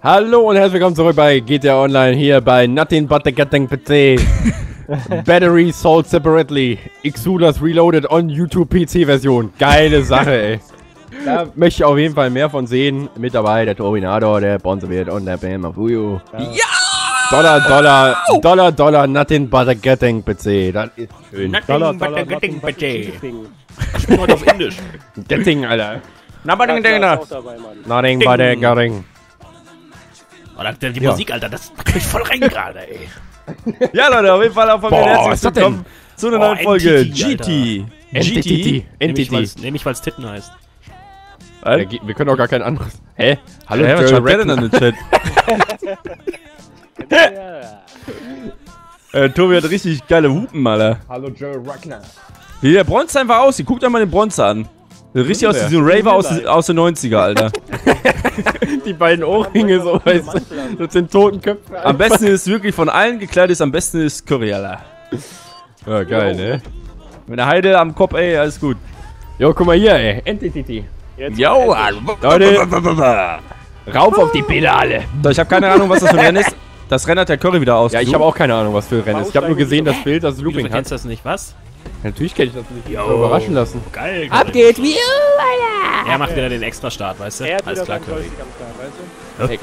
Hallo und herzlich willkommen zurück bei GTA Online hier bei Nothing But The Getting PC. Battery sold separately. Xulas Reloaded on YouTube PC Version. Geile Sache, ey. Da möchte ich auf jeden Fall mehr von sehen. Mit dabei der Turbinator, der Bonzoviert und der Bam Afuyu. Ja! Dollar, Dollar, Dollar, Dollar, Nothing But The Getting PC. Das ist schön. Dollar, Dollar, Getting Budget. Ich bin heute auf Indisch. Getting, Alter. Nothing But The Getting. Oh, da- die Ja. Musik, Alter, das packt mich voll rein gerade, ey. Ja, Leute, auf jeden Fall auch von mir herzlich was ist das denn? willkommen zu einer Oh, neuen Folge NTT, Alter. GT. Entity. Nämlich, weil es Titten heißt. Wir können auch gar kein anderes. Hä? Hallo, Hä, was schreibt der denn in den Chat? Äh, Tobi hat richtig geile Hupen, Alter. Hallo, Jerry Ruckner. Wie der Bronze einfach aussieht. Guckt euch mal den Bronze an. Richtig aus diesem Raver aus, aus den 90er, Alter. Die beiden Ohrringe so, weißt du, das sind Totenköpfe. Am besten ist wirklich von allen gekleidet, ist am besten ist Curry, Alter. Ja, geil, ne? Mit der Heide am Kopf, ey, alles gut. Jo, guck mal hier, ey. Entity. Jo, Leute, rauf auf die Pedale. So, ich habe keine Ahnung, was das für ein Rennen ist. Das Rennen hat der Curry wieder aus. Ja, ich habe auch keine Ahnung, was für ein Rennen ist. Ich habe nur gesehen, das Bild, das du Looping hat. kennst das nicht, was? Natürlich kenne ich das nicht. Ich bin überraschen lassen. Geil. Ab geht's, wie Er macht wieder den Extra-Start, weißt du? Er hat Alles klar, Curry. Start, weißt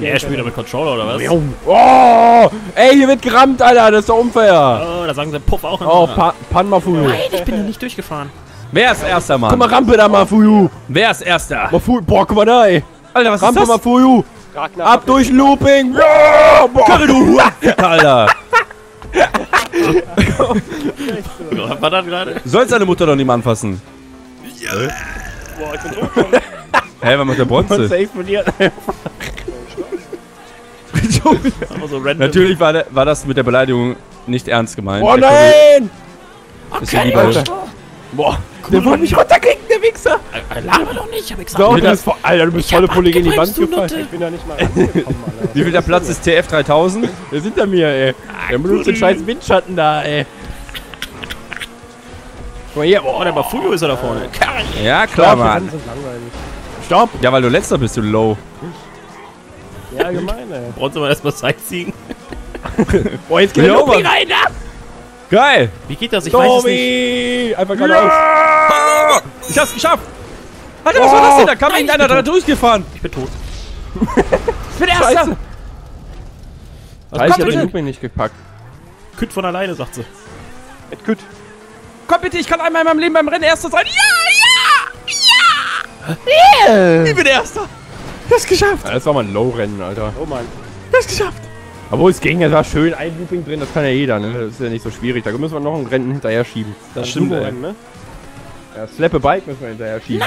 du? Er spielt wieder mit Controller, oder was? Oh, ey, hier wird gerammt, Alter. Das ist doch unfair. Oh, da sagen sie Puff auch Oh, pa Pan Mafuyu. Nein, ich bin hier nicht durchgefahren. Wer ist erster, Mann? Guck mal, Rampe da, Mafuyu. Wer ist erster? Mafuyu. Boah, guck mal da, ey. Alter, was Rampe, ist das? Mafuyu. Ragnar Ab durch Looping. Ja, boah. Curry, du Alter. Was war das gerade? Du sollst deine Mutter doch nicht mal anfassen. Boah, ich bin tot. Hä, was macht der Bronze? Verliert. Aber so. Natürlich war, der, war das mit der Beleidigung nicht ernst gemeint. Oh Der nein. ist ja Boah, der wollte mich runterkriegen, der Wichser. Laber doch nicht, hab ich gesagt. Doch, du bist voll, Alter, du bist volle Pulle gegen die Wand du gefallen. Ich bin da nicht mal rangekommen, Alter. Wie viel der Platz ist TF 3000? Der ist hinter mir, ey. Der benutzt den scheiß Windschatten da, ey. Guck mal hier, Oh, boah, der Mafuyo ist er da vorne. Ja, klar, Mann. sind stopp. Ja, weil du letzter bist, du low. Ja, allgemein, ey. Brauchen wir erstmal Sightseeing. Boah, jetzt geht der Mann. rein, da. Geil! Wie geht das? Ich weiß es nicht. Einfach geradeaus. Ich hab's geschafft! Alter, was war das denn? Da kam irgendeiner da durchgefahren. Ich bin tot. Ich bin erster! Scheiße. Was ich kommt hab den? Looping nicht gepackt. Kütt von alleine, sagt sie. Mit Küt. Komm bitte, ich kann einmal in meinem Leben beim Rennen erster sein. Ja, ja, ja! Ich bin erster! Das geschafft! Das war mal ein Low-Rennen, Alter. Oh Mann. Das geschafft! Obwohl es ging, es war schön. Ein Looping drin, das kann ja jeder, ne? Das ist ja nicht so schwierig. Da müssen wir noch ein Rennen hinterher schieben. Das stimmt, ey. Sumo-Rennen, ne? Ja, Slap a Bike müssen wir hinterher schieben.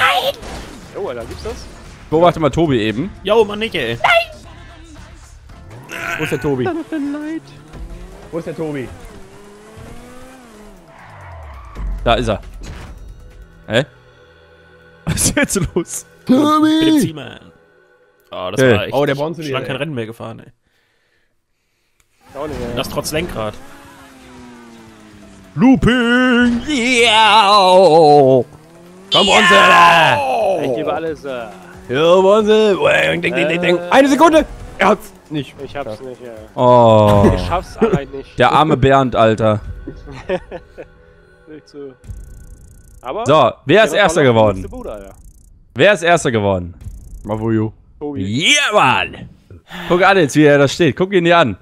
Oh, Alter, gibt's das? Beobachte mal Tobi eben. Jo, Mann, nicht, ey. Wo ist der Tobi? Wo ist der Tobi? Da ist er. Hä? Was ist jetzt los? Ziemann. Oh, das Hey. war echt. Oh, der Bronze schon wieder, lange kein. Rennen mehr gefahren, ey. Auch nicht, ey. Das trotz Lenkrad. Looping! Yeah! Komm, Bronze! Ich gebe alles, äh. Ja, Bronze! Ding, ding, ding, ding, ding. Eine Sekunde! Er hat's nicht. Ich hab's nicht, ey. Oh. Ich schaff's allein nicht. Der arme Bernd, Alter. Nicht so. Aber. So, wer ist erster geworden? Alter. Wer ist erster geworden? Tobi. Yeah, Mann! Guck an jetzt, wie er da steht. Guck ihn dir an.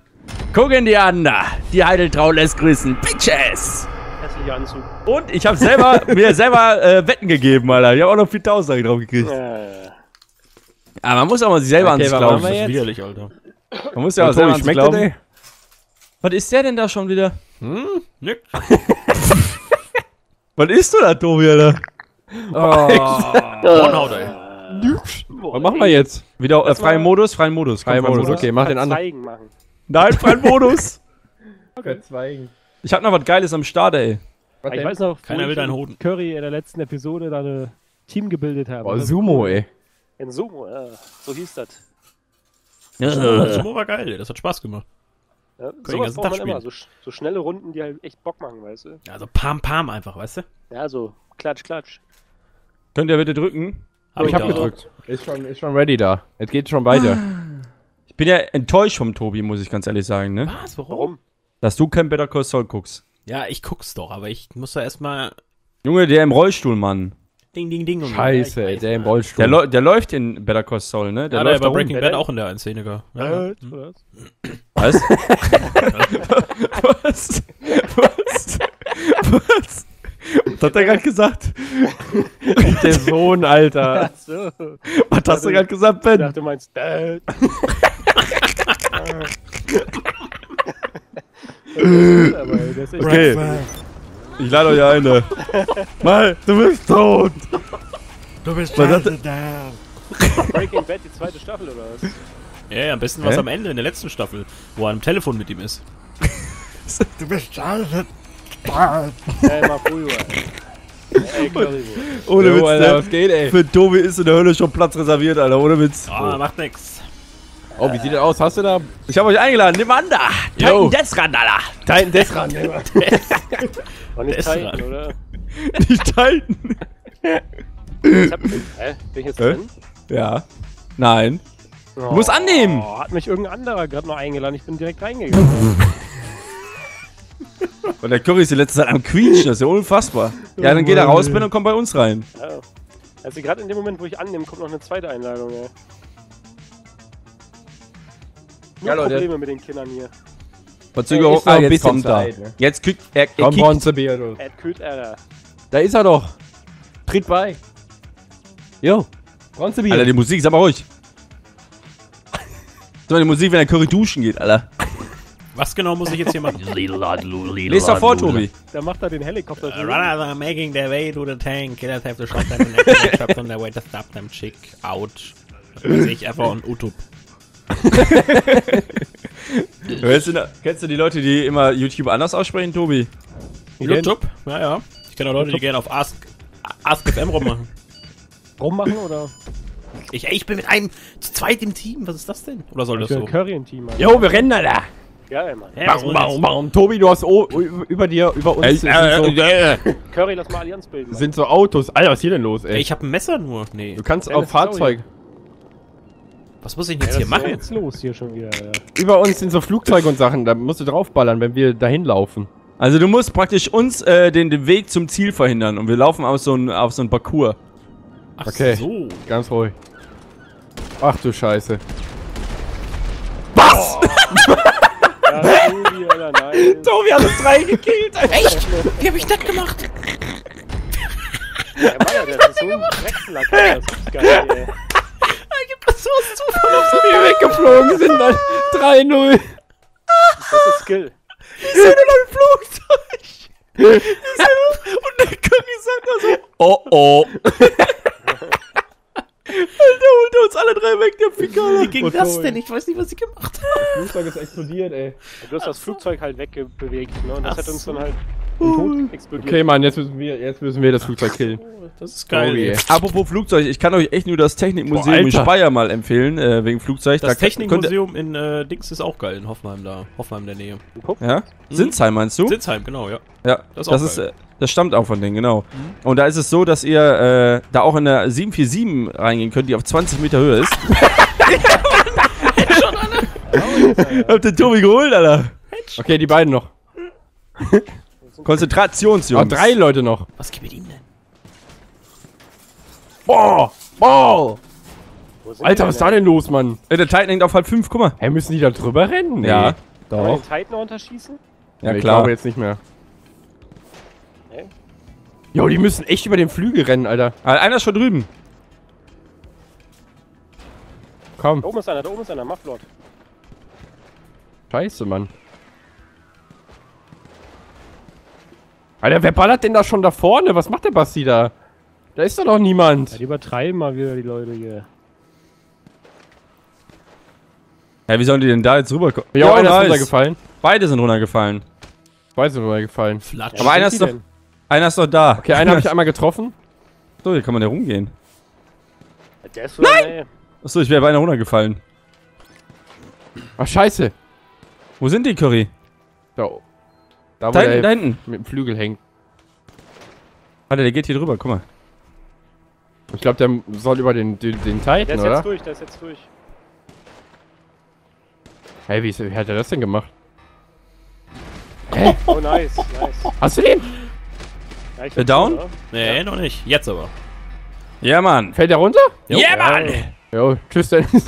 Guck ihn dir an, da. Die Heideltrau lässt grüßen. Bitches! Hässlicher Anzug. Und ich habe selber, mir selber äh, Wetten gegeben, Alter. Ich habe auch noch 4000 drauf gekriegt. Äh, Aber man muss auch mal sich selber Okay, an sich was glauben. Das ist widerlich, Alter. Man muss ja auch Ja, selber Tobi, an sich schmeckt glauben. der, Was ist der denn da schon wieder? Nix. Was ist du da, Tobi, Alter? Hornhaut, ey. Was machen wir jetzt? Wieder äh, freien Modus, freien Modus. Freien Modus, okay, mach den anderen. Zeigen machen. Nein, freien Modus. Verzweigen. Ich hab noch was Geiles am Start, ey. Was Ich denn? weiß noch, Keiner will ich deinen in Hoden. Curry in der letzten Episode da ein Team gebildet habe. Boah, Sumo, ey. In Sumo, ja. So hieß das. Sumo war geil, ey. Das hat Spaß gemacht. Ja, sowas braucht man immer. So, so schnelle Runden, die halt echt Bock machen, weißt du? Also Pam Pam einfach, weißt du? Ja, so klatsch, klatsch. Könnt ihr bitte drücken? Hab ich hab da. gedrückt. Ist schon, ist schon ready da. Jetzt geht's schon weiter. Bin ja enttäuscht vom Tobi, muss ich ganz ehrlich sagen, ne? Was? Warum? Dass du kein Better Call Saul guckst. Ja, ich guck's doch, aber ich muss da erstmal Junge, der im Rollstuhl, Mann. Ding, Ding, Ding. Scheiße, ja, ey, ich der im weiß, Rollstuhl. Der, läu- der läuft in Better Call Saul, ne? Der Ja, der läuft bei Breaking. Bad auch in der Szene. Ja. Ja. Äh, was? Was? Was? Was? Was? Was hat er gerade gesagt? der Sohn, Alter. So. Was hast du gerade gesagt, Ich Ben? dachte, du meinst Dad. Okay. Ich lade euch ein, ne? Mal, du bist tot! Du bist Was hat Breaking Bad, die zweite Staffel oder was? Ja, ja, am besten was am Ende, in der letzten Staffel, wo er am Telefon mit ihm ist. Du bist scheiße. Ey, mal früher. Ey. Ohne Witz, Alter, was geht, ey? Für Tobi ist in der Hölle schon Platz reserviert, Alter. Ohne Witz. Ah, macht nix. Oh, wie sieht das aus? Hast du da Ich habe euch eingeladen. Nimm an da. Titan Death Alter. Titan Death ran? War nicht Titan, oder? Die Titan. Ich hab, hä? Bin ich jetzt Hä? drin? Ja. Nein. Du musst annehmen. Hat mich irgendein anderer gerade noch eingeladen. Ich bin direkt reingegangen. Und der Curry ist die letzte Zeit am Quietschen. Das ist ja unfassbar. Ja, dann geht er raus, Ben, und kommt bei uns rein. Also gerade in dem Moment, wo ich annehme, kommt noch eine zweite Einladung, ey. Nur Ja, Leute. Probleme mit den Kindern hier. Verzögerung. Ah, ein jetzt bisschen kommt er. Zeit, ne? Jetzt kriegt er, er Komm, kickt. Ed Küt Error. Da ist er doch. Tritt bei. Jo. Bronzebier. Alter, die Musik, sag mal ruhig. So, die Musik, wenn der Curry duschen geht, Alter. Was genau muss ich jetzt hier machen? Lies doch vor, Tobi. Da macht er den Helikopter. Uh, Runners are making their way to the tank. Killers have to shot them and trapped on their way to stop them. Chick out. Ich, einfach on YouTube. Kennst du, kennst du die Leute, die immer YouTube anders aussprechen, Tobi? YouTube? Ja, ja. Ich kenne auch Leute, die gerne auf Ask, AskFM rummachen. rummachen oder? Ich, ey, ich bin mit einem zu zweit im Team. Was ist das denn? Oder soll das Für so? Curry im Team. Alter. Jo, wir rennen, Alter. Geil, Mann. Ja, was Warum, warum, das? warum? Tobi, du hast o über dir, über uns sind, so, Curry, lass mal Allianz bilden. Mann. sind so Autos. Alter, was ist hier denn los, ey? Ey, ich habe ein Messer nur. Nee. du kannst Ja, auf das Fahrzeug. Was muss ich Ja, jetzt was hier ist denn machen? jetzt los hier schon wieder? Alter? Über uns sind so Flugzeuge und Sachen. Da musst du draufballern, wenn wir dahin laufen. Also du musst praktisch uns äh, den, den Weg zum Ziel verhindern und wir laufen auf so ein, auf so ein Parcours. Ach Okay. so. Ganz ruhig. Ach du Scheiße. Ja, Tobi, Alter, nein. Tobi hat uns drei gekillt, Alter. Echt? Wie hab ich das gemacht? Ja, Mann, das ist so ein Dreckslack. Das ist geil, ey. Das aus Zufall auf so Die weggeflogen sind dann 3-0. Das ist Skill. Ich sehe nur ein Flugzeug. Ich seh nur- und der Curry sagt da so, oh oh. Alter, holt uns alle drei weg, der Ficker. Wie ging Oh, das toll. denn? Ich weiß nicht, was ich gemacht habe. Flugzeug ist explodiert, ey. Du hast das Flugzeug halt wegbewegt, ne? Und das Ach hat uns so. dann halt. Okay, Mann, jetzt müssen wir, jetzt müssen wir das Flugzeug killen. Das ist geil. Ey. ey. Apropos Flugzeug, ich kann euch echt nur das Technikmuseum Boah, in. Speyer mal empfehlen, äh, wegen Flugzeug. Das Da Technikmuseum in äh, Dings ist auch geil, in Hoffenheim da. Hoffenheim in der Nähe. Guck, Ja? Sinsheim meinst du? Sitzheim, genau, ja. Ja, Das das, ist auch ist, geil. äh, das stammt auch von denen, genau. Und da ist es so, dass ihr äh, da auch in der 747 reingehen könnt, die auf 20 Meter Höhe ist. Habt ihr Tobi geholt, Alter? Okay, die beiden noch. Konzentrationsjungs. Oh, drei Leute noch. Was gibt ihm denn? Boah! Boah! Alter, was ist da denn los, Mann? Äh, der Titan hängt auf halb fünf, guck mal. Hä, müssen die da drüber rennen? Nee. Ja. Kann man Doch. den Titan unterschießen? Ja, ich klar. glaube jetzt nicht mehr. Hä? Jo, die müssen echt über den Flügel rennen, Alter. Ah, einer ist schon drüben. Komm. Da oben ist einer, da oben ist einer, Mufflord. Scheiße, Mann. Alter, wer ballert denn da schon da vorne? Was macht der Basti da? Da ist doch noch Ja, niemand. die übertreiben mal wieder die Leute hier. Ja, wie sollen die denn da jetzt rüberkommen? Ja, einer ist runtergefallen. Beide sind runtergefallen. Zwei sind runtergefallen. Flatsch. Aber einer ist doch, denn? einer ist doch da. Okay, einen habe ich einmal getroffen. So, hier kann man ja rumgehen. Ja, Der ist Nein! Achso, ich wäre beinahe runtergefallen. Ach, scheiße. Wo sind die, Curry? Da, da wo Da hinten, der da hinten. mit dem Flügel hängt. Warte, der geht hier drüber, guck mal. Ich glaube, der soll über den, den, den Der Titan, ist oder? jetzt durch, der ist jetzt durch. Hey, wie, ist, wie hat er das denn gemacht? Oh, nice, nice. Hast du den? Ja, ich Der hab down? oder? Nee, noch nicht. Jetzt aber. Ja, Mann. Fällt der runter? Ja, Mann. Jo, tschüss Dennis.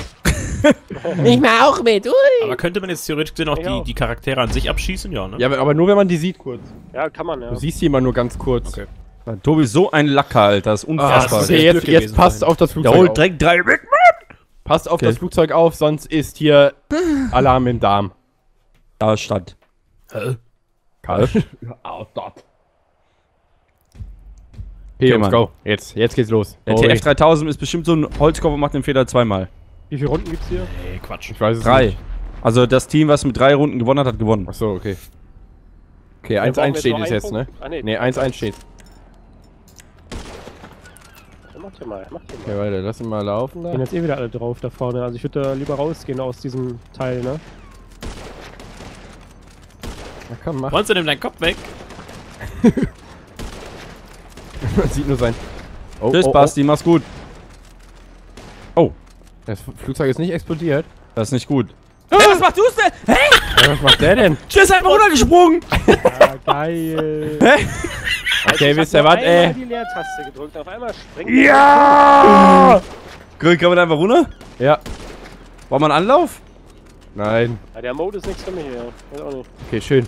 ich mach auch mit, ui. Aber könnte man jetzt theoretisch gesehen auch die, die Charaktere an sich abschießen? Ja, ne? Ja, aber- nur wenn man die sieht kurz. Ja, kann man, ja. Du siehst die immer nur ganz kurz. Okay. Tobi ist so ein Lacker, Alter. Das ist Ah, unfassbar. das ist jetzt, jetzt gewesen passt auf das Der Flugzeug holt auf. direkt drei weg. Passt auf Okay. das Flugzeug auf, sonst ist hier Alarm im Darm. Da stand. Hä? Karl. oh, dort. Okay, Okay, Jungs, Mann. go. Jetzt, jetzt geht's los. Der Oh, TF3000 ist bestimmt so ein Holzkopf und macht den Fehler zweimal. Wie viele Runden gibt's hier? Nee, Quatsch. Ich weiß es Drei. nicht. Also das Team, was mit drei Runden gewonnen hat, hat gewonnen. Achso, okay. Okay, Dann brauchen 1-1 wir steht einen jetzt, ne? Ah, nee. Ne, 1-1 steht. Ja, Mach dir mal, mach dir mal. Okay, weiter, lass ihn mal laufen Gehen da. jetzt eh wieder alle drauf da vorne. Also ich würde da lieber rausgehen aus diesem Teil, ne? Na komm, mach. Räumst du denn deinen Kopf weg? Man sieht nur sein. Oh, Tschüss, oh, Basti, mach's gut. Oh. Das Flugzeug ist nicht explodiert. Das ist nicht gut. Hey, was machst du's denn? Hey, Ja, was macht der denn? der ist einfach runtergesprungen. Ja, geil. Okay, Ich wisst ihr was, ey? die Leertaste gedrückt, auf einmal springt Ja! Grill, kann man da einfach runter? Ja. War man Anlauf? Nein. Ja, der Mode ist nichts für mich hier. Weiß auch nicht. Okay, schön.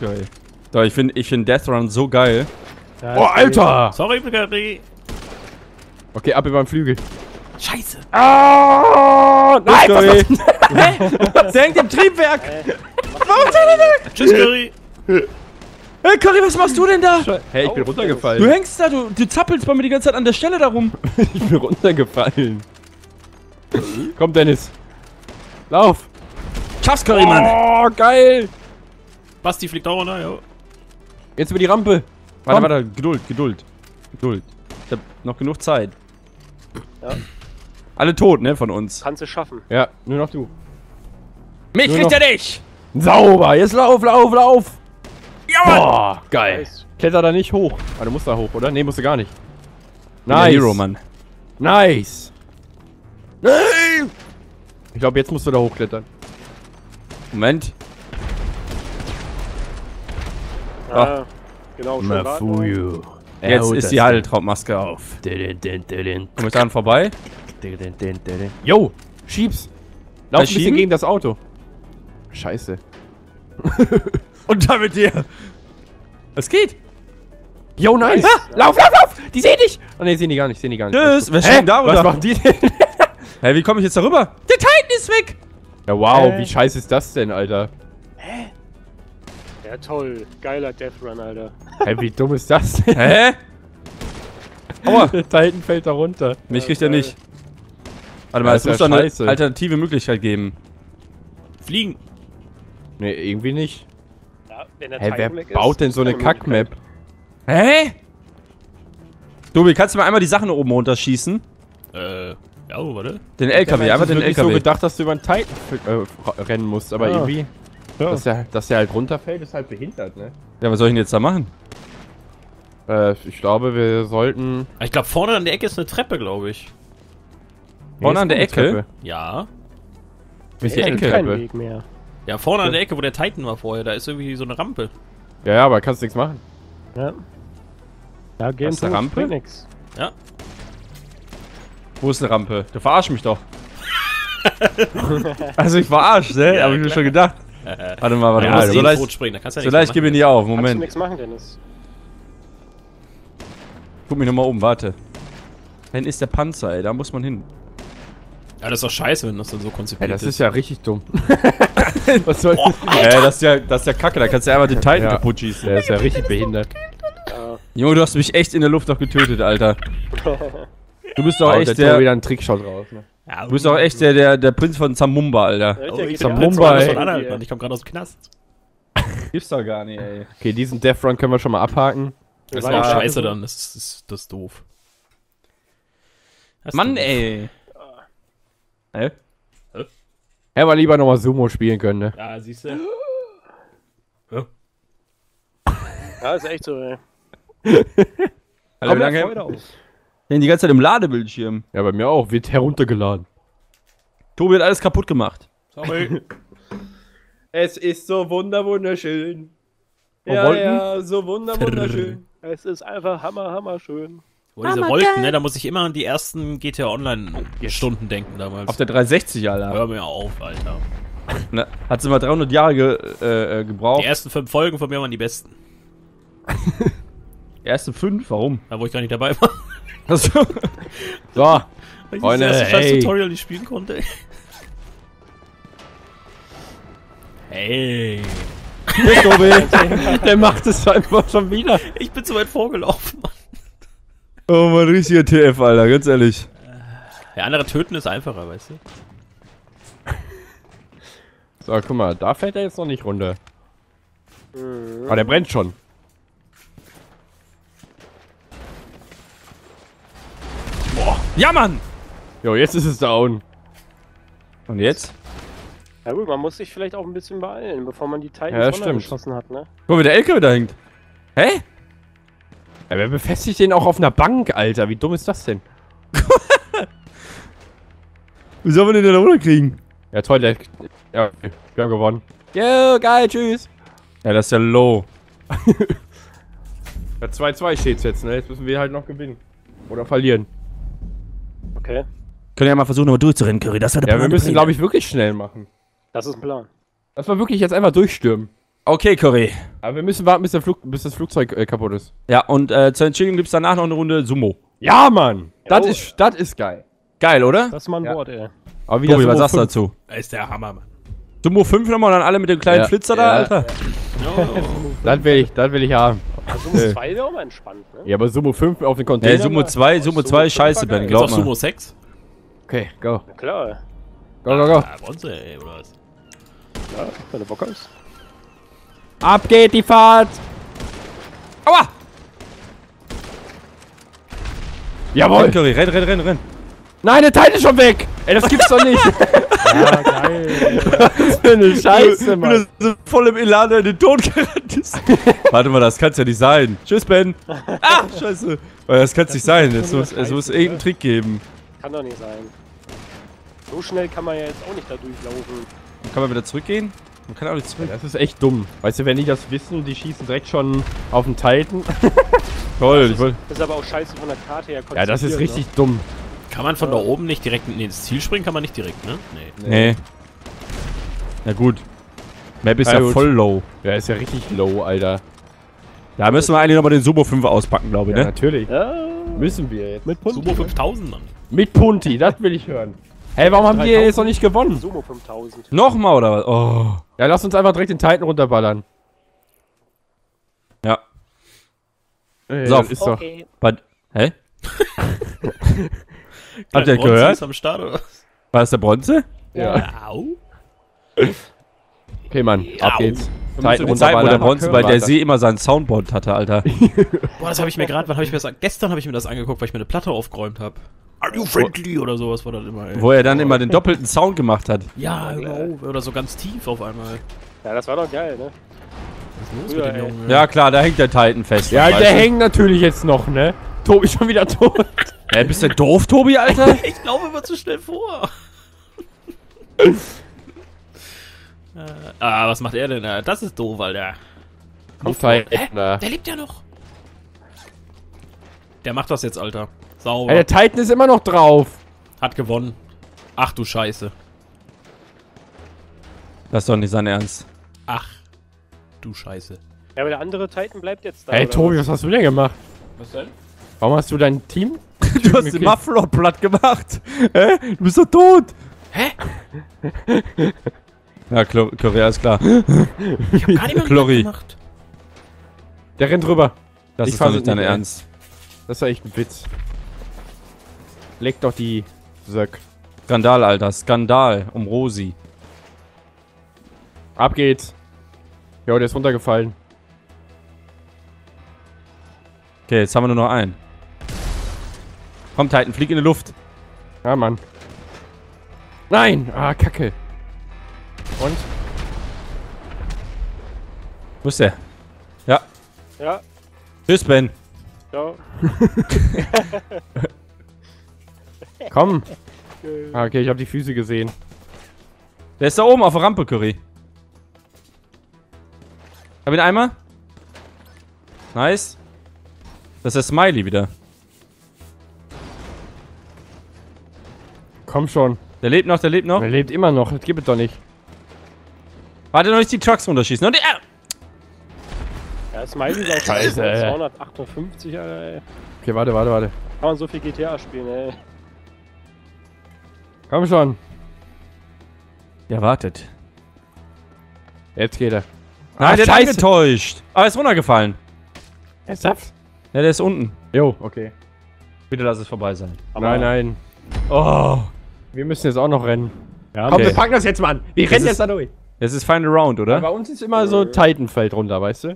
Geil. Doch, ich finde ich find Death Run so geil. Ja, Oh, Alter! Sorry, Bulgari. Okay, ab über den Flügel. Scheiße. Ah! Nein! Curry. Der hängt im Triebwerk. Tschüss, Curry. Hey, Curry, was machst du denn da? Hey, ich bin Du runtergefallen. hängst da, du, du zappelst bei mir die ganze Zeit an der Stelle da rum. Ich bin runtergefallen. Komm, Dennis. Lauf. Schaff's, Curry, Mann. Oh, geil. Basti fliegt auch runter, jo. Jetzt über die Rampe. Warte, Komm. warte, Geduld, Geduld. Geduld. Ich hab noch genug Zeit. Ja. Alle tot, ne, von uns. Kannst du schaffen. Ja, nur noch du. Mich Nur kriegt noch- er nicht. Sauber. Jetzt lauf, lauf, lauf. Boah, geil. Nice. Kletter da nicht hoch. Ah, du musst da hoch, oder? Nee, musst du gar nicht. Nice. Hero, Mann. Nice. Nein. Ich glaube, jetzt musst du da hochklettern. Moment. Ja, genau, schon. Mafuyu. Jetzt ist die Heideltraubmaske auf. Komm ich daran vorbei? Yo, schieb's. Lauf ein bisschen gegen das Auto. Scheiße. Und damit dir. Es geht. Yo, nice. Nice. Ah, lauf, lauf, lauf. Die sehen dich. Oh, nee, sehen die gar nicht, sehen die gar nicht. Tschüss. Wer Hä? steht denn da Was runter? machen die denn? Hä, wie komme ich jetzt darüber? Der Titan ist weg. Ja, wow, Äh. wie scheiße ist das denn, Alter? Ja, toll. Geiler Death Run, Alter. Hä, wie dumm ist das denn? Hä? Aua. Der Titan fällt da runter. Mich kriegt er nicht. Warte Ja, mal, ist es muss ja doch eine scheiße. alternative Möglichkeit geben. Fliegen. Nee, irgendwie nicht. Ja, wenn der Hä, wer Titan weg ist, baut denn so eine. Kackmap? Hä? Tobi, kannst du mal einmal die Sachen oben runterschießen? Äh, ja, warte. Den LKW, einfach Ich den hab wirklich so LKW. gedacht, dass du über den Titan äh, rennen musst, aber Ja. irgendwie, Ja. dass, der, dass der halt runterfällt, ist halt behindert, ne? Ja, was soll ich denn jetzt da machen? Äh, ich glaube, wir sollten... Ich glaube, vorne an der Ecke ist eine Treppe, glaube ich. Vorne ist an der Ecke? Treppe. Ja. Welche kein Ecke? Kein Weg mehr. Ja, vorne an der Ecke, wo der Titan war vorher, da ist irgendwie so eine Rampe. Ja, ja, aber kannst nichts machen. Ja. Ja, gehen Was, eine Rampe? nix. Ja. Wo ist eine Rampe? Du verarsch mich doch. also ich verarsch, ne? Ja, Hab ich mir schon gedacht. Warte mal, warte Ja, mal. So leicht, springen, da kannst du ja so leicht gebe ich nicht auf. Kannst du Moment. nichts machen, Dennis. Guck mich nochmal um, warte. Dann ist der Panzer, ey. Da muss man hin. Ja, das ist doch scheiße, wenn das dann so Ey, konzipiert das ist ja richtig dumm. Was soll das? Äh, das ist ja, das ist ja kacke. Da kannst du einfach den Titan Ja. kaputt schießen. Der ist ja richtig behindert. Ja. Junge, du hast mich echt in der Luft doch getötet, Alter. Du bist doch Oh, echt der wieder einen Trickshot raus, ne? Ja, du bist doch echt der, der, der Prinz von Zamumba, Alter. Ja, Oh, ich ja. Mumbai. ey. Von Anhalt, Mann. Ich komm gerade aus dem Knast. Gibt's doch gar nicht, ey. Okay, diesen Death Run können wir schon mal abhaken. Das Ja. war auch scheiße dann, das ist, das ist, das ist doof. Das ist Mann, doof. ey. Hä? Hätten wir lieber nochmal Sumo spielen können, ne? Ja, siehst du. Ja, ist echt so, ey. Alter, wie lange hängen die ganze Zeit im Ladebildschirm? Ja, bei mir auch. Wird heruntergeladen. Tobi hat alles kaputt gemacht. Sorry. Es ist so wunder wunderschön. Und Ja, ja, so wunder wunderschön. Es ist einfach hammer, hammer schön. Oh, diese Wolken, ne, da muss ich immer an die ersten GTA Online-Stunden denken damals. Auf der 360, Alter. Hör mir auf, Alter. Ne, hat sie mal 300 Jahre ge, äh, äh, Die gebraucht. ersten fünf Folgen von mir waren die besten. Erste fünf, warum? Da wo ich gar nicht dabei war. Achso. So, Weil ich Freunde, das erste scheiß hey. Tutorial nicht spielen konnte. Hey. der macht es einfach schon wieder. Ich bin zu weit vorgelaufen. Mann. Oh man, richtiger TF, Alter, ganz ehrlich. Ja, andere töten ist einfacher, weißt du? So, guck mal, da fällt er jetzt noch nicht runter. Mhm. Aber der brennt schon. Ja, Mann! Jo, jetzt ist es down. Und jetzt? Ja gut, man muss sich vielleicht auch ein bisschen beeilen, bevor man die Titans Ja, geschossen hat, ne? Guck mal, wie der LKW da hängt. Hä? Ja, wer befestigt den auch auf einer Bank, Alter? Wie dumm ist das denn? Wie soll man den denn da runterkriegen? Ja, toll, der, ja, okay, wir haben gewonnen. Ja, geil, tschüss. Ja, das ist ja low. Ja, 2-2 steht's jetzt, ne? Jetzt müssen wir halt noch gewinnen. Oder verlieren. Okay. Können ja mal versuchen, nochmal durchzurennen, Curry. Das wäre Ja, wir müssen, glaube ich, wirklich schnell machen. Das ist ein Plan. Lass mal wirklich jetzt einfach durchstürmen. Okay, Curry. Aber wir müssen warten, bis, der Flug, bis das Flugzeug äh, kaputt ist. Ja, und äh, zur Entschädigung gibt's danach noch eine Runde Sumo. Ja, Mann! Das ist, das ist geil. Geil, oder? Das ist mal ein Ja. Wort, ey. Aber wieder Tobi, was sagst du 5. dazu? Das ist der Hammer, Mann. Sumo 5 nochmal und dann alle mit dem kleinen Ja, Flitzer ja. da, Alter. Das will ich, das will ich haben. Also Sumo 2 wäre auch mal entspannt, ne? Ja, aber Sumo 5 auf den Container. Sumo 2, Sumo 2 ist scheiße, Ben, glaub auch mal. Sumo 6? Okay, go. Na klar. Go, go, go. Ja, Bronze, ey, oder was? Ja, wenn du Bock hast. Ab geht die Fahrt! Aua! Jawohl! Renn, Curry, renn, renn, renn, renn. Nein, der Teil ist schon weg! Ey, das gibt's doch nicht! Ja, geil. Was für eine Scheiße, Mann! du so voll im Elan in den Tod gerannt ist. Warte mal, das kann's ja nicht sein. Tschüss, Ben. Ah, scheiße. Weil Das kann's nicht sein. Es muss, es muss irgendeinen Trick geben. Kann doch nicht sein. So schnell kann man ja jetzt auch nicht da durchlaufen. Kann man wieder zurückgehen? Man kann auch nicht zurück. Das ist echt dumm. Weißt du, wenn die das wissen, die schießen direkt schon auf den Titan. Toll, ich wollte. Das ist aber auch scheiße von der Karte her Ja, das ist richtig dumm. Kann man von da oben nicht direkt in ins Ziel springen? Kann man nicht direkt, ne? Nee. Nee. Na gut. Map ist ja gut. voll low. Ja, ist ja richtig low, Alter. Da müssen wir eigentlich nochmal den Sumo 5 auspacken, glaube ich, Ja, ne? natürlich. Ne? Ja, Müssen wir jetzt. mit Punti. Sumo 5000, Mann. Mit Punti, das will ich hören. Hey, warum haben die 3000? jetzt noch nicht gewonnen? Sumo 5000. Nochmal oder was? Oh. Ja, lass uns einfach direkt den Titan runterballern. Ja. Ey, So. ist doch. Okay. But, hä? Habt ihr gehört? Ist am Start, oder? was? War das der Bronze? Ja. Au. Okay, Mann, ab Au. geht's. Die Zeit, wo der Bronze bei der See immer seinen Soundboard hatte, Alter. Boah, das habe ich mir gerade, wann habe ich mir das, gestern habe ich mir das angeguckt, weil ich mir eine Platte aufgeräumt habe. Are you friendly? Oder sowas war das immer, ey. Wo er dann immer den doppelten Sound gemacht hat. Ja, genau. Oder so ganz tief auf einmal. Ja, das war doch geil, ne? Was ist los Ja, mit dem ey. Jungen? Ja klar, da hängt der Titan fest. Ja, weißt der du? hängt natürlich jetzt noch, ne? Tobi schon wieder tot. Hä, bist du doof, Tobi, Alter? Ich glaube immer zu schnell vor. äh, ah, was macht er denn da? Das ist doof, Alter. Kommt Hä? Der lebt ja noch. Der macht das jetzt, Alter. Sauber. der Titan ist immer noch drauf. Hat gewonnen. Ach du Scheiße. Das ist doch nicht sein Ernst. Ach du Scheiße. Ja, aber der andere Titan bleibt jetzt da. Hey, Tobi, was? was hast du denn gemacht? Was denn? Warum hast du dein Team? Du hast den Muffler platt gemacht. Hä? Du bist doch tot. Hä? Ja, Klo Korea ist klar. Ich hab gar nicht mehr gemacht. Der rennt rüber. Das Ich ist doch nicht dein. Ernst. Das ist ja echt ein Witz. Leg doch die Söck. Skandal, Alter. Skandal. Um Rosi. Ab geht's. Jo, der ist runtergefallen. Okay, jetzt haben wir nur noch einen. Komm, Titan, flieg in die Luft. Ja, Mann. Nein! Ah, Kacke. Und? Wo ist der? Ja. Ja, Tschüss, Ben. ja. Komm. Ah, okay, ich habe die Füße gesehen. Der ist da oben auf der Rampe, Curry. Hab ihn einmal. Nice. Das ist der Smiley wieder. Komm schon. Der lebt noch, der lebt noch. Er lebt immer noch. Das gibt es doch nicht. Warte noch nicht die Trucks runterschießen. Und die, ah! Ja, Smiley ist auch Scheiße, ey. 258, Alter, ey. Okay, warte, warte, warte. Kann man so viel GTA spielen, ey. Komm schon. Der wartet. Jetzt geht er. Nein, Ah, der Scheiße. angetäuscht. Aber er ist runtergefallen. Ernsthaft? Ja, der ist unten. Jo, okay. Bitte lass es vorbei sein. Nein, nein. Oh. Wir müssen jetzt auch noch rennen. Ja, Komm, Okay. wir packen das jetzt mal an. Wir rennen ist- jetzt da durch. Das ist Final Round, oder? Bei uns ist immer so Titanfeld runter, weißt du?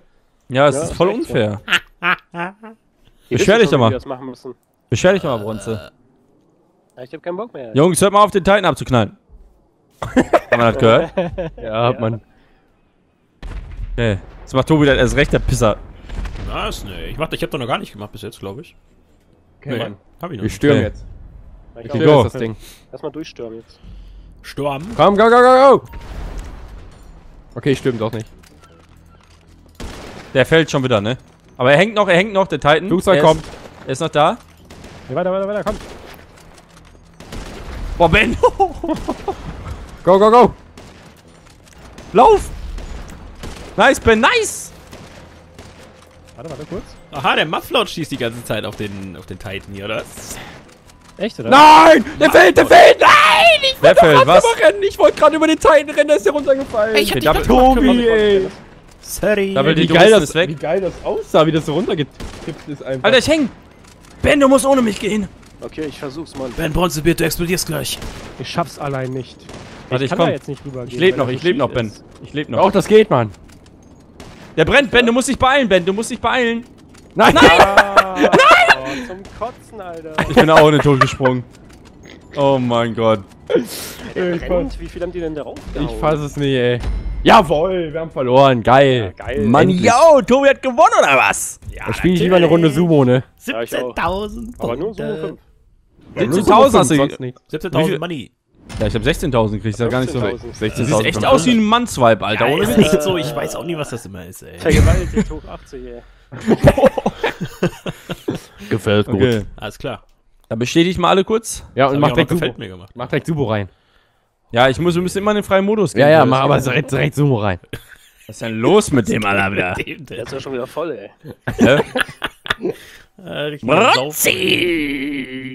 ja, es Ja, ist ist voll so. unfair. Beschwer dich doch mal. das. Beschwer dich doch mal, Bronze. Ja, ich hab keinen Bock mehr. Jungs, hört mal auf, den Titan abzuknallen. Hat man das gehört? Ja, hat man. Nee. Das macht Tobi dann erst recht, der Pisser. Was? Nee. Ich, mach, ich hab doch noch gar nicht gemacht bis jetzt, glaube ich. Okay, Mann. Hab ich noch Wir nicht. stürmen Okay. jetzt. Ich Go. jetzt das Ding. Erstmal durchstürmen jetzt. Sturm. Komm, go, go, go, go! Okay, stimmt doch nicht. Der fällt schon wieder, ne? Aber er hängt noch, er hängt noch, der Titan. Flugzeug er kommt. Ist, er ist noch da. Ja, weiter, weiter, weiter, komm. Boah, Ben! Go, go, go! Lauf! Nice, Ben, nice! Warte, warte, kurz. Aha, der Mufflot schießt die ganze Zeit auf den, auf den Titan hier, oder? Echt, oder? Nein! Der fällt, der fällt! Nein! Ich Wer fällt? Was? wollte rennen! Ich wollte gerade über den Titan rennen, da ist der runtergefallen. Ich hab Okay, Tobi, ey! Sorry. Double Wie geil, das, ist weg. wie geil das aussah, wie das so runtergetippt ist einfach. Alter, ich häng! Ben, du musst ohne mich gehen! Okay, ich versuch's, Mann. Ben Bronzebeard, du explodierst gleich. Ich schaff's allein nicht. Warte, ich kann komm. da jetzt nicht rübergehen. Ich lebe weil noch, ich so lebe noch, Ben. ist. Ich lebe noch. Auch das geht, Mann. Der brennt, Ben, du musst dich beeilen, Ben, du musst dich beeilen. Nein! Ah, oh, zum Kotzen, Alter. Ich bin auch in den Tod gesprungen. Oh mein Gott. Ich, Brennt. Wie viel haben die denn da raufgehauen? ich fass es nicht, ey. Jawohl, wir haben verloren. Geil. Ja, geil. Mann, Endlich. yo, Tobi hat gewonnen, oder was? Ja, Da spiele ich lieber eine Runde Sumo, ne? Ja, ich auch. 17.000 Aber nur Sumo 5. 17.000 hast du. sonst nicht. Wie 17.000 viel- Money. Ja, ich hab 16.000 gekriegt, ist ja gar nicht so. 15.000. Du siehst echt aus wie ein Mannswipe, Alter. Ja, ohne ist echt so, ich weiß auch nie, was das immer ist, ey. Vergewaltigt hoch 80, ey. Gefällt gut. Okay. Alles klar. Dann bestätige ich mal alle kurz. Ja, und mach direkt gefällt mir gemacht. Mach direkt Sumo rein. Ja, ich muss, wir müssen immer in den freien Modus gehen. Ja, ja, mach aber direkt, direkt Sumo rein. Was ist denn los mit dem, Alter, wieder? Der ist ja schon wieder voll, ey. Äh!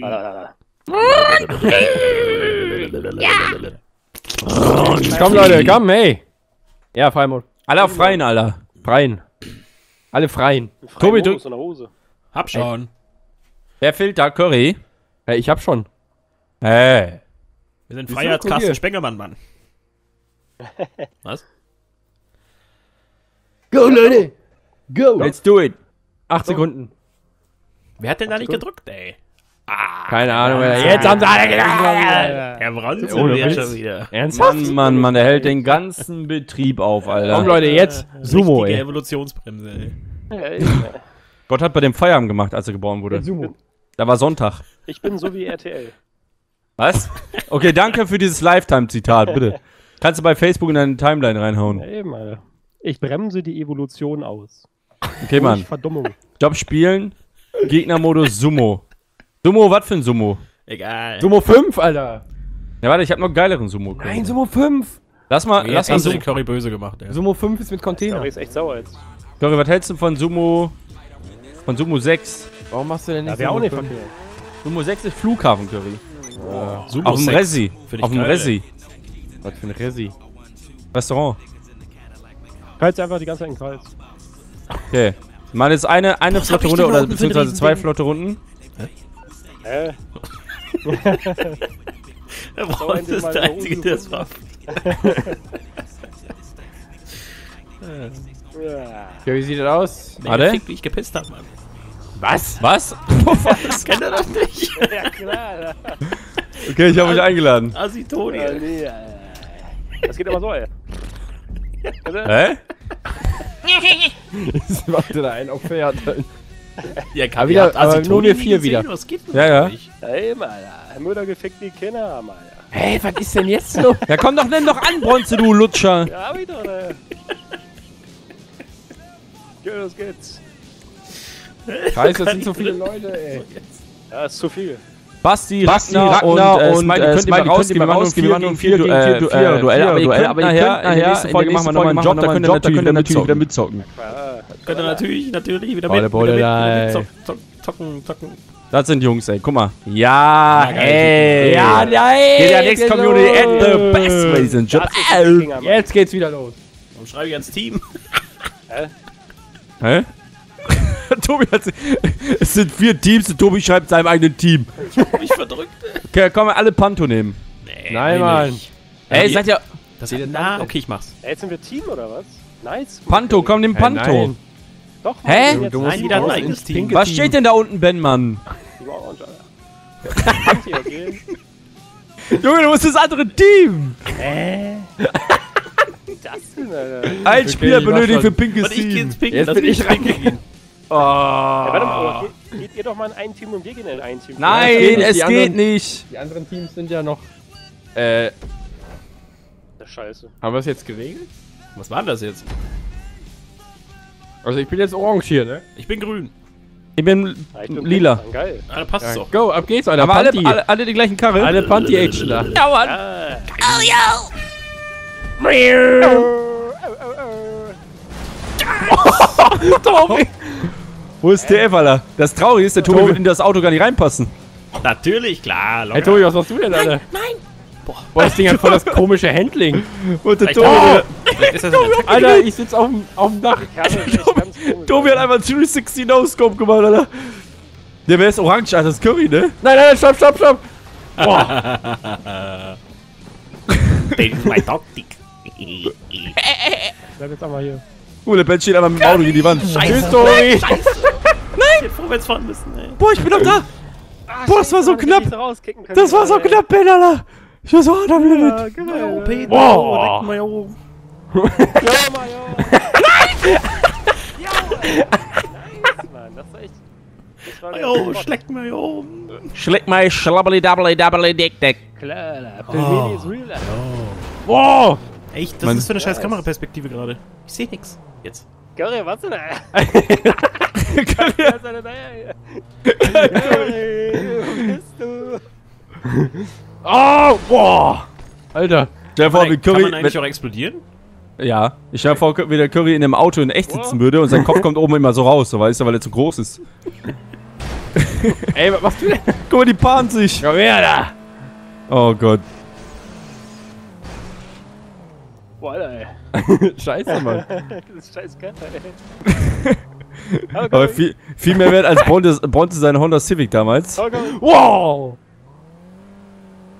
Ah, Komm, Leute, komm, hey. Ja, Freimod. Alle auf freien, Alter. Freien. Alle freien. Tobi, du- So eine Hose. Hab schon. Wer fehlt da? Curry? Ja, ich hab schon. Hey. Wir sind freier als Carsten. Spengemann, Mann. Was? Go, Leute. Go. Let's do it. Acht Sekunden. Wer hat denn da nicht gedrückt, ey? Keine Ahnung. Alter. Jetzt haben sie alle gedacht. Herr Bronze Ohne wieder Witz. schon wieder. Ernsthaft? Mann, Mann, Mann, der hält den ganzen Betrieb auf, Komm, Alter. Leute, jetzt Sumo, Richtige ey. Evolutionsbremse, ey. Gott hat bei dem Feierabend gemacht, als er geboren wurde. Sumo. Da war Sonntag. Ich bin so wie RTL. Was? Okay, danke für dieses Lifetime-Zitat, bitte. Kannst du bei Facebook in deine Timeline reinhauen. Ja, eben, Alter. Ich bremse die Evolution aus. Okay, Mann. Verdummung. Job spielen, Gegnermodus Sumo. Sumo, was für ein Sumo? Egal. Sumo 5, Alter. Ja, warte, ich hab noch einen geileren Sumo. Nein, Sumo 5. Lass mal, Jetzt lass mal Sumo. den Curry böse gemacht, ey. Sumo 5 ist mit Container. ist echt sauer jetzt. Curry, was hältst du von Sumo, von Sumo 6? Warum machst du denn nicht Ja, wäre auch Sumo nicht 5? verkehrt. Sumo 6 ist Flughafen, Curry. Sumo Auf dem. Resi. Auf dem Resi. Was für ein Resi. Restaurant. Kreuz einfach die ganze Zeit im Kreis. Okay. Machen jetzt eine, eine Was flotte Runde oder beziehungsweise zwei flotte Runden. Hä? Der So, Bronze endlich ist mal der Einzige, der es war. Ja. Ja, wie sieht das aus? Warte. Fick, wie ich gepisst hab, Mann. Was? Was? Das kennt er doch nicht. ja, klar. Okay, ich habe euch eingeladen. Asitoni. Ja, nee, Alter. Das geht immer so, ey. Hä? Das macht da einen auf Pferd. Ja, Aber wieder- aber Asitoni nur wir vier gesehen? wieder. Was geht denn Ja, ja. nicht? Ey, Alter. Müller gefickt die Kinder Alter. Hey, was ist denn jetzt los? Ja, komm doch, nenn doch an, Bronze, du Lutscher. Ja, hab ich doch, ne? Okay, los geht's. Scheiße, das sind so viele Leute, ey. Ja, ist zu viel. Basti, Basti, Ragnar, Ragnar und, äh, und, Smiley, äh, könnt ihr mal Smiley, rausgehen, wir machen nur rausgehen, wir machen nur ein 4 gegen 4 äh, Duell, Duell, aber ihr aber könnt nachher, in der nächsten Folge machen wir nochmal einen Job, da könnt ihr natürlich wieder mitzocken. mitzocken. Könnt ihr natürlich, natürlich wieder Boah, mit, der Bulle wieder da, mit, ey. zock, zock, zocken, zocken. Das sind Jungs, ey, guck mal. Ja, ey. Ja, nein! Geht der Next Community at the best, ladies and gentlemen. Mann. Jetzt geht's wieder los. Warum schreibe ich ans Team? Hä? Tobi hat Es sind vier Teams und Tobi schreibt seinem eigenen Team. Ich verdrückt. Okay, können wir alle Panto nehmen. Nee, Nein, nee, Mann. Ey, seid ihr. Das na, okay, ich mach's. Ja, jetzt sind wir Team oder was? Nice. Panto, komm, nimm Panto. nein. Doch, Hä? jetzt Du musst Nein, hat ein eigenes ins Team. pinke Was Team. steht denn da unten, Ben, Mann? Team. Junge, du musst das andere Team. Das denn, Alter? Ein Spieler benötigt für pinkes Und ich geh ins Team. Pink. Jetzt bin ich reingegangen. Oh. Ja, warte mal, geht, geht ihr doch mal in ein Team und wir gehen in ein Team. Nein, Ja, es geht anderen- nicht. Die anderen Teams sind ja noch. Äh, Das scheiße. haben wir es jetzt geregelt? Was war denn das jetzt? Also ich bin jetzt orange hier, ne? Ich bin grün. Ich bin Ja, ich bin lila. Pink, Mann, Geil. Ah, da passt es doch. Go, ab geht's, Alter. Aber alle, Panty. alle, alle die gleichen Karre? Alle Panty-Action da. Ja, Mann. Ah. Wo ist TF, Alter? Das Traurige ist, der Tobi Tobi. wird in das Auto gar nicht reinpassen. Natürlich, klar. Locker. Hey Tobi, was machst du denn, Alter? Nein, Boah, das Ding hat voll das komische Handling. Und der Tobi, der, Vielleicht ist das ein Alter, ich sitz auf dem, auf dem Dach. Ist Tobi hat einfach 360 No-Scope gemacht, Alter. Der wäre jetzt orange, Alter, das Curry, ne? Nein, nein, stopp, stopp, stopp. Take my dog dick. Bleib jetzt auch mal hier. Oh, der Ben steht einfach mit dem Auto gegen die Wand. Tschüss, Tobi. Ich vorwärts fahren müssen, ey. Boah, ich bin doch da. Boah, das war so knapp. Das war so Alter. knapp, Ben, Alter. Ich war so hart am Limit. Ja, geil. Peter, Boah. direkt mal hier oben. Ja, Mann, ja. Ja, Alter. Nice, Mann. Das echt... War der Jo, Spot. schleckt mal hier oben. Schleck mal schlabbeli dabbeli dabbeli dick dick. Klar, Alter. Pelmeni ist real, Alter. Wow. Echt, das ist für eine scheiß Kameraperspektive gerade. Ich seh nix. Jetzt. Curry, was denn da? Curry, wo bist du? Oh, boah. Alter. Stell dir vor, wie Kann Curry. man eigentlich auch explodieren? ja, ich stell dir vor, wie der Curry in einem Auto in echt sitzen würde und sein Kopf kommt oben immer so raus, so weißt du, weil er zu groß ist. Ey, was machst du denn? Guck mal, die paaren sich. Komm her da. Oh Gott. Boah, Alter, ey. Scheiße, Mann. Das ist scheiß geil, ey. Hallo, Aber viel, viel mehr wert als Bronte, Bronte sein Honda Civic damals. Curry. Wow.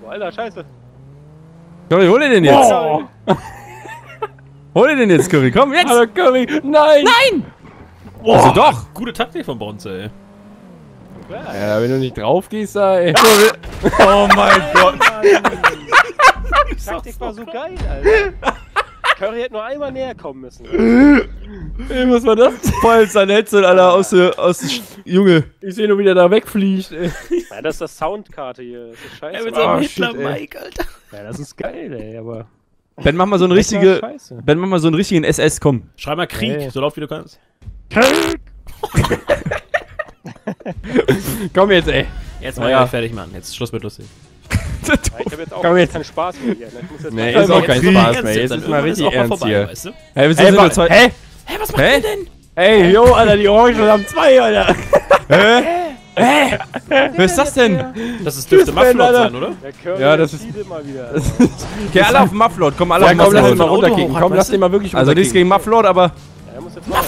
Alter, scheiße. Curry, hol dir den jetzt. Wow. Hol dir den jetzt, Curry. Komm, jetzt. Alter, Curry. Nein. Nein. Also doch. Gute Taktik von Bronze, ey. Ja, wenn du nicht drauf gehst, da, ey. Oh mein Gott. Die Taktik war so geil, Alter. Curry hätte nur einmal näher kommen müssen. Ey, was war das? Voll sein Headset, Alter, aus der, aus der Junge. Ich sehe nur, wie der da wegfliegt, ey. Ja, das ist das Soundkarte hier. Das ist scheiße. Ja, mit seinem Oh, shit, Hitler-Mike, Alter. ja, das ist geil, ey, aber. Ben, mach mal so einen Das war richtige, Scheiße. Ben, mach mal so einen richtigen SS, komm. Schreib mal Krieg, Ey. so laut wie du kannst. Komm jetzt, ey. Jetzt mal ja. ja. fertig, Mann. Jetzt Schluss mit lustig. Ich habe jetzt auch Komm jetzt. keinen Spaß mehr hier. Ne? Ich muss jetzt Nee, ist auch kein Spaß mehr. Jetzt ist mal richtig ernst hier. Weißt du? Hey, sind zwei? hä? Hä, was macht Hä? ihr denn? Ey, yo, Alter, die Orangen haben zwei, Alter. Wer ist das denn? Das ist dürfte Mufflot Alter. sein, oder? Der Ja, das ist- cheatet mal wieder. Okay, alle auf Mufflord, komm, alle Ja, auf komm, lass den mal runterkicken. Komm, lass den mal wirklich Also nichts gegen. Mufflord, aber... Er jetzt mal.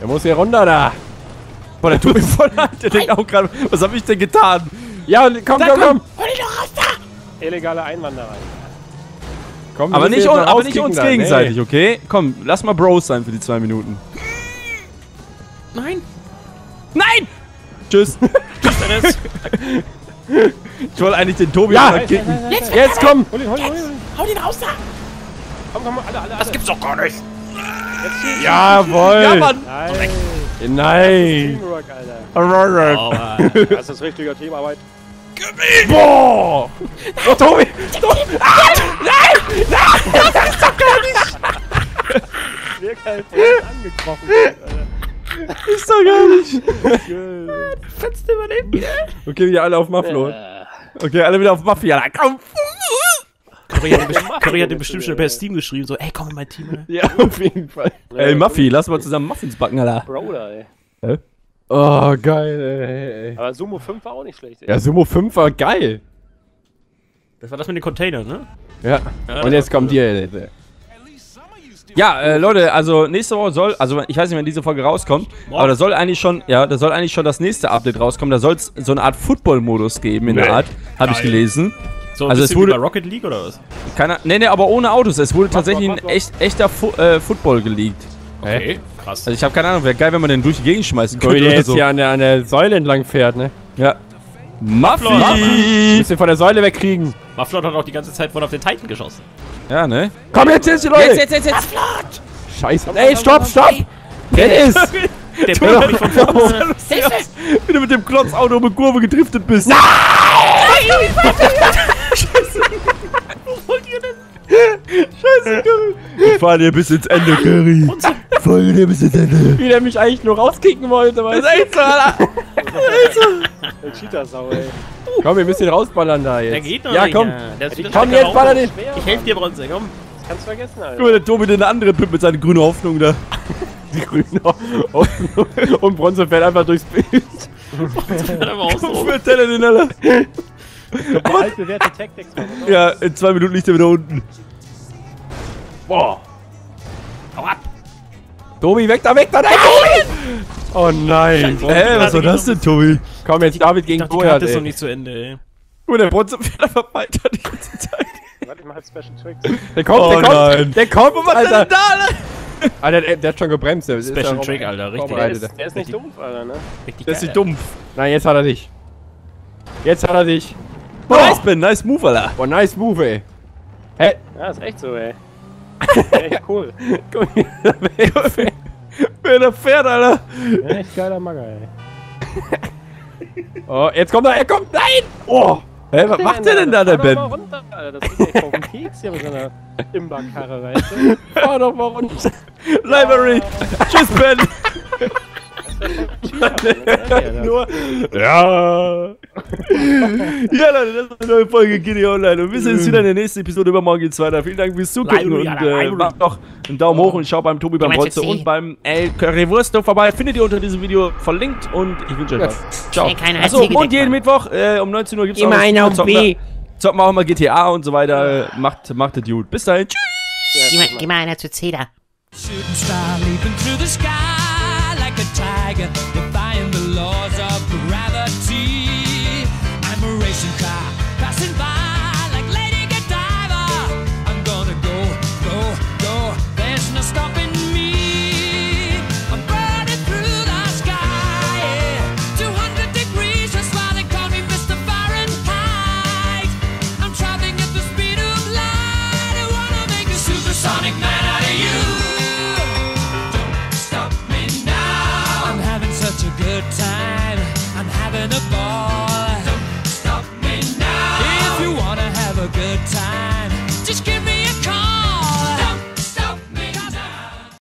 Der muss hier runter, da. Boah, der Tobi voll an, der denkt auch gerade, was hab ich denn getan? Ja, und komm, komm, komm. Illegale Einwanderer. komm Aber nicht, un, aber nicht uns da. gegenseitig, Nee. okay? Komm, lass mal Bros sein für die zwei Minuten. Nein. Nein! Tschüss. Dennis. Ich wollte eigentlich den Tobi Ja, mal kicken. Jetzt, jetzt komm. Hol ihn, hol ihn, hol ihn. Hau den raus da. Komm, komm, alle, alle, alle. Das gibt's doch gar nicht. Jetzt. Jawohl. Ja, Mann. Nein. Nein. Teamwork, Alter. Oh, Mann. Das ist richtige Teamarbeit. Boah. Oh, Tobi. Wir kein Freund angekrochen. Alter. doch gar nicht. Fetzt überlebt. Okay, wieder alle auf Mufflo. Äh, Okay, alle wieder auf Mafia. Komm. Curry hat, bestimmt, Curry hat bestimmt schon per Steam geschrieben, so, ey, komm in mein Team. Ne? Ja, auf jeden Fall. Ey, Maffi, lass mal zusammen Muffins backen, Alter. Broder, ey. Oh, geil, ey, ey. Aber Sumo 5 war auch nicht schlecht, ey. Ja, Sumo 5 war geil. Das war das mit den Containern, ne? Ja. Ja, Und jetzt kommt cool. ihr. Ja, äh, Leute, also nächste Woche soll, also ich weiß nicht, wann diese Folge rauskommt, Morgen. aber da soll eigentlich schon, ja, da soll eigentlich schon das nächste Update rauskommen. Da soll es so eine Art Football-Modus geben in der Nee. Art, habe ich gelesen. So ein Also es wurde- wie bei Rocket League oder was? Keiner, nee, nee, aber ohne Autos. Es wurde tatsächlich mach, ein mach. echt, echter Fu äh, Football geleakt. Okay, krass. Also ich habe keine Ahnung, wäre geil, wenn man den durch die Gegend schmeißen könnte der oder jetzt so. hier an der, an der Säule entlang fährt, ne? Ja. Maffi! Müsst ihr von der Säule wegkriegen. Mufflot hat auch die ganze Zeit voll auf den Titan geschossen. Ja, ne? Komm jetzt, jetzt, die Leute! jetzt, jetzt, jetzt! Scheiße. Ey, stopp, stopp! Dennis! Der Bild mich von vorne. Wie du mit dem Klotzauto um eine Kurve gedriftet bist. Scheiße, Curry. Ich fahr dir bis ins Ende, Curry. Fahr dir bis ins Ende. Wie der mich eigentlich nur rauskicken wollte, weißt Das ist echt so, Alter. Ein Cheater-Sau, ey. du? Komm, wir müssen ihn rausballern da jetzt. Der geht noch Ja, komm. Der ist wieder Komm, jetzt baller den. Ich helfe dir, Bronze, komm. Das kannst du vergessen, Alter. Guck mal, der Tobi, der eine andere Pimp mit seiner grünen Hoffnung da. Die Grünen und, und Bronze fällt einfach durchs Bild. Aber auch so. Für Teller den Alter. Altbewährte Tactics. Ja, in zwei Minuten liegt er wieder unten. Boah. Hau ab. Tobi, weg da, weg da, nein, Tobi! Oh nein. Hä, was war das denn, Tobi? Komm jetzt David Ich gegen dachte, die Karte ist noch nicht zu Ende, ey. Mal, der Bronze fährt einfach weiter die ganze Zeit. Warte, ich mach jetzt Special Tricks. Der kommt, Oh der kommt, nein. der kommt, Was ist Alter. denn da, Alter? Alter, der, der hat schon gebremst. Der ist Special darauf Trick, Alter, richtig. Der ist, der ist nicht doof, Alter, ne? Richtig Das ist nicht dumpf. Nein, jetzt hat er dich. Jetzt hat er dich. Nice, Ben, nice Move, Alter. Boah, nice move, ey. Hä? Ja, ist echt so, ey. echt cool. Guck mal, wer- Wer da fährt, Alter. Echt geiler Magger, ey. Oh, jetzt kommt er, er kommt, nein! Oh! Hä, was macht der denn da, der Fahr doch Ben? mal runter, Alter. Das ist echt auf den Keks hier mit seiner Imba-Karre, weißt du? Fahr doch mal runter. Library. Tschüss, Ben. Nur. Ja. Ja, Leute, das ist eine neue Folge GTA Online. Und wir sehen uns wieder in der nächsten Episode. Übermorgen geht's weiter. Vielen Dank fürs Zugucken. Und äh, macht doch einen Daumen hoch und schaut beim Tobi, beim Rotze und beim El Currywurst vorbei. Findet ihr unter diesem Video verlinkt. Und ich wünsche euch was. Ciao. Achso, und jeden. Mittwoch äh, um 19 Uhr gibt's Immer auch einer auf zocken B. Zocken wir auch mal GTA und so weiter. Macht, macht es gut. Bis dahin. Tschüss. Geh mal, geh mal einer zu Zeder. Shooting star leaping through the sky tiger, defying the laws